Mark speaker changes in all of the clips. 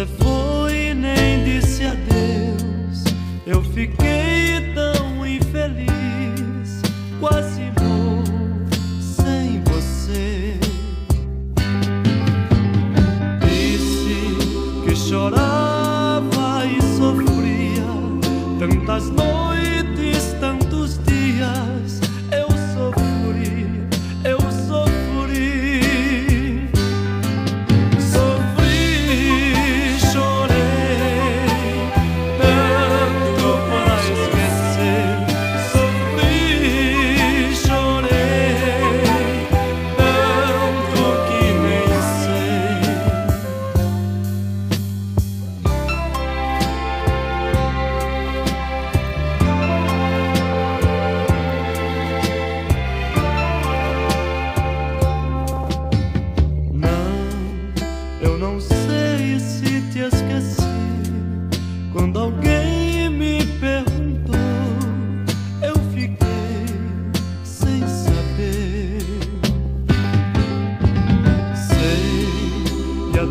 Speaker 1: Você foi e nem disse adeus. Eu fiquei tão infeliz, quase vou sem você. Disse que chorava e sofria tantas noites, tantos dias.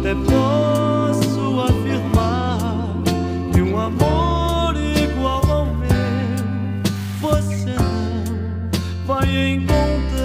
Speaker 1: até posso afirmar que um amor igual ao meu você não vai encontrar.